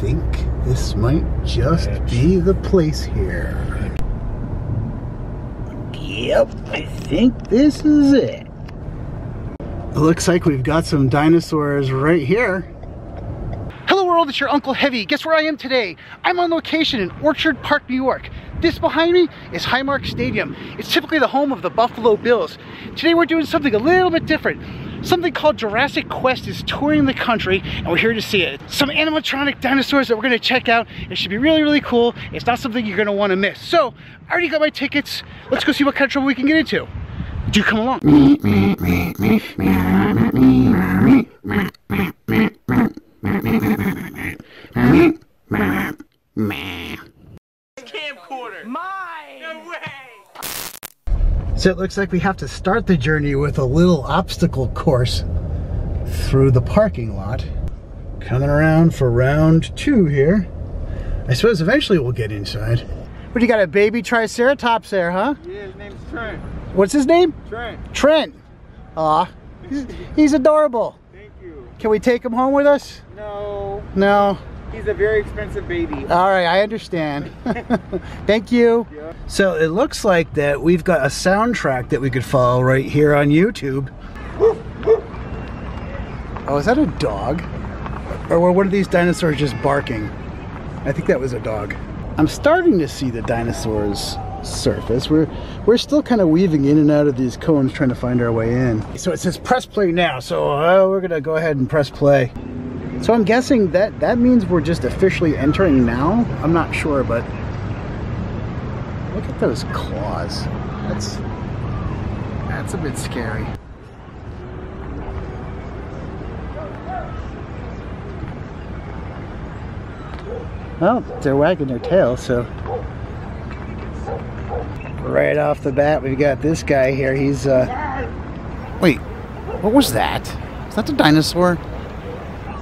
think this might just be the place here. Yep, I think this is it. It looks like we've got some dinosaurs right here. Hello world, it's your Unkle Heavy. Guess where I am today? I'm on location in Orchard Park, New York. This behind me is Highmark Stadium. It's typically the home of the Buffalo Bills. Today we're doing something a little bit different. Something called Jurassic Quest is touring the country and we're here to see it. Some animatronic dinosaurs that we're gonna check out. It should be really, really cool. It's not something you're gonna wanna miss. So, I already got my tickets. Let's go see what kind of trouble we can get into. Do come along. Camcorder. Mine. No way. So it looks like we have to start the journey with a little obstacle course through the parking lot. Coming around for round two here. I suppose eventually we'll get inside. What, you got a baby Triceratops there, huh? Yeah, his name's Trent. What's his name? Trent. Trent. Aw, he's, he's adorable. Thank you. Can we take him home with us? No, No. He's a very expensive baby. All right, I understand. Thank you. Yeah. So it looks like that we've got a soundtrack that we could follow right here on YouTube. Oh, is that a dog? Or were one of these dinosaurs just barking? I think that was a dog. I'm starting to see the dinosaurs surface. We're we're still kind of weaving in and out of these cones trying to find our way in. So it says press play now. So uh, we're gonna go ahead and press play. So I'm guessing that that means we're just officially entering now. I'm not sure, but look at those claws. That's that's a bit scary. Well, they're wagging their tail, so right off the bat, we've got this guy here. He's uh wait, what was that? Is that the dinosaur?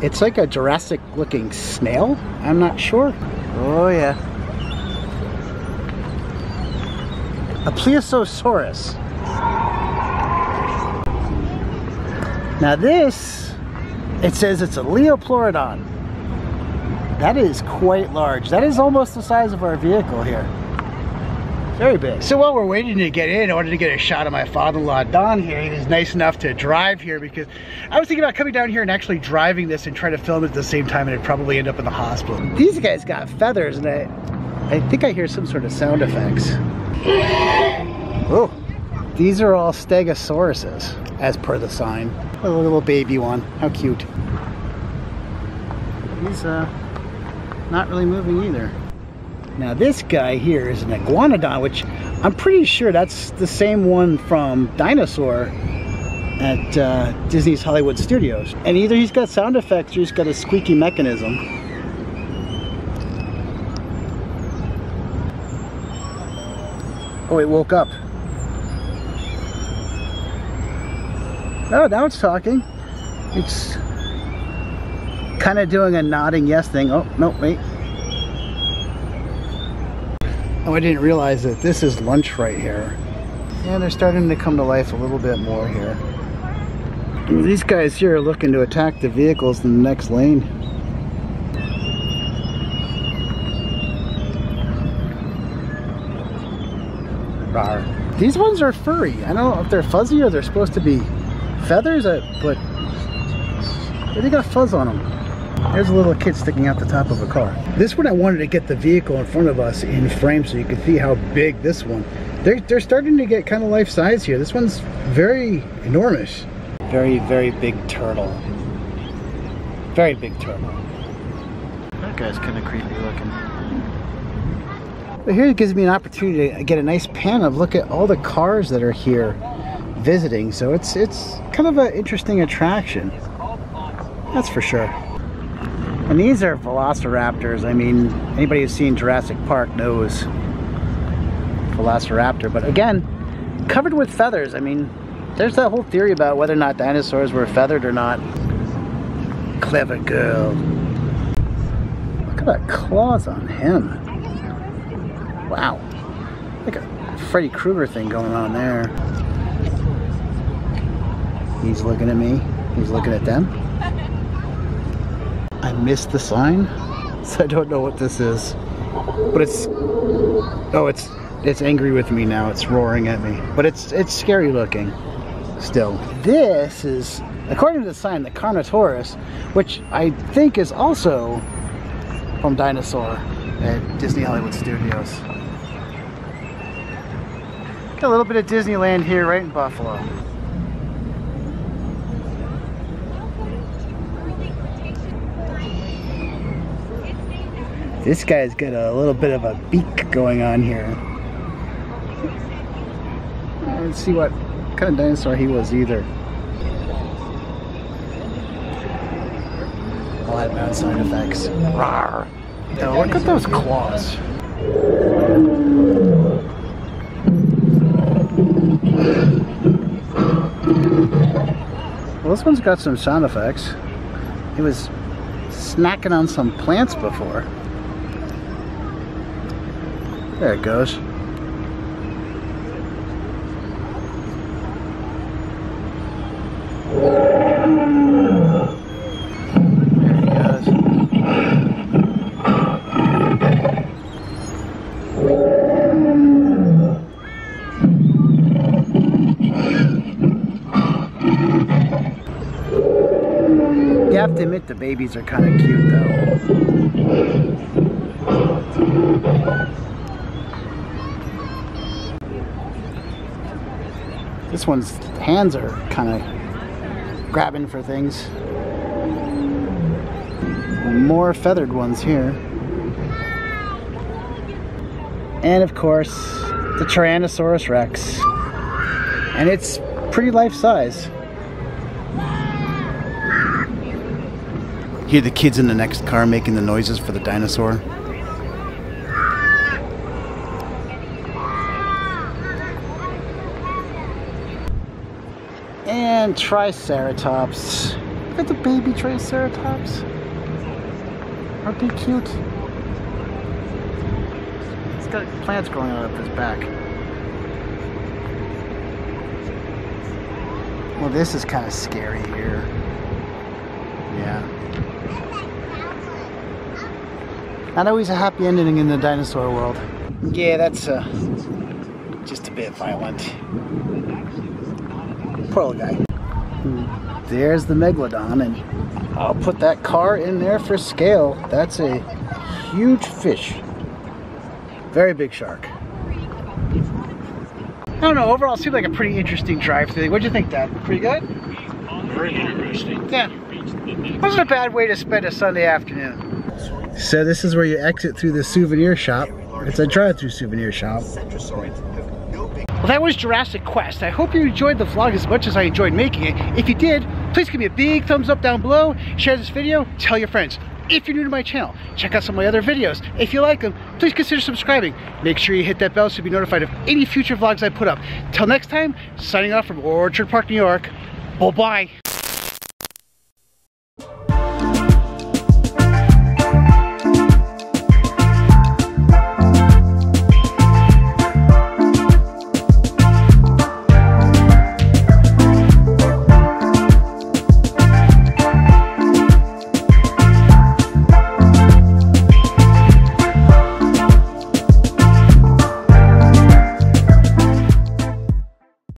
It's like a Jurassic looking snail? I'm not sure. Oh yeah. A Plesiosaurus. Now this, it says it's a Liopleurodon. That is quite large. That is almost the size of our vehicle here. Very big. So while we're waiting to get in, I wanted to get a shot of my father-in-law, Don here. He was nice enough to drive here because I was thinking about coming down here and actually driving this and trying to film it at the same time and it'd probably end up in the hospital. These guys got feathers and I, I think I hear some sort of sound effects. Oh, these are all Stegosauruses, as per the sign. A little baby one, how cute. He's uh, not really moving either. Now this guy here is an iguanodon, which I'm pretty sure that's the same one from Dinosaur at uh, Disney's Hollywood Studios. And either he's got sound effects or he's got a squeaky mechanism. Oh, it woke up. Oh, now it's talking. It's kind of doing a nodding yes thing. Oh, no, wait. Oh, I didn't realize that this is lunch right here. Yeah, they're starting to come to life a little bit more here. These guys here are looking to attack the vehicles in the next lane. These ones are furry. I don't know if they're fuzzy or they're supposed to be feathers, uh, but they got fuzz on them. There's a little kid sticking out the top of a car. This one I wanted to get the vehicle in front of us in frame so you can see how big this one. They're, they're starting to get kind of life size here. This one's very enormous. Very, very big turtle. Very big turtle. That guy's kind of creepy looking. But here it gives me an opportunity to get a nice pan of look at all the cars that are here visiting. So it's it's kind of an interesting attraction. That's for sure. And these are velociraptors. I mean, anybody who's seen Jurassic Park knows velociraptor. But again, covered with feathers. I mean, there's that whole theory about whether or not dinosaurs were feathered or not. Clever girl. Look at that claws on him. Wow. Like a Freddy Krueger thing going on there. He's looking at me. He's looking at them. I missed the sign. so I don't know what this is. But it's oh, it's it's angry with me now. It's roaring at me. But it's it's scary looking. Still, this is according to the sign the Carnotaurus, which I think is also from Dinosaur at Disney Hollywood Studios. Got a little bit of Disneyland here right in Buffalo. This guy's got a little bit of a beak going on here. Let's see what kind of dinosaur he was either. A lot of sound effects. Rawr. Oh, look at those claws. Well, this one's got some sound effects. He was snacking on some plants before. There it goes. You have to admit the babies are kind of cute though. This one's hands are kind of grabbing for things. More feathered ones here. And of course, the Tyrannosaurus Rex. And it's pretty life size. Hear the kids in the next car making the noises for the dinosaur. And Triceratops. Look at the baby Triceratops. Aren't they cute? It's got plants growing out up his back. Well, this is kind of scary here. Yeah. Not always a happy ending in the dinosaur world. Yeah, that's uh, just a bit violent. Poor guy. There's the Megalodon, and I'll put that car in there for scale. That's a huge fish. Very big shark. I don't know, overall seemed like a pretty interesting drive through. What'd you think, Dad? Pretty good? Very interesting. Yeah. Wasn't a bad way to spend a Sunday afternoon. So this is where you exit through the souvenir shop. It's a drive-through souvenir shop. Well, that was Jurassic Quest. I hope you enjoyed the vlog as much as I enjoyed making it. If you did, please give me a big thumbs up down below, share this video, tell your friends. If you're new to my channel, check out some of my other videos. If you like them, please consider subscribing. Make sure you hit that bell so you'll be notified of any future vlogs I put up. Till next time, signing off from Orchard Park, New York. Bye-bye.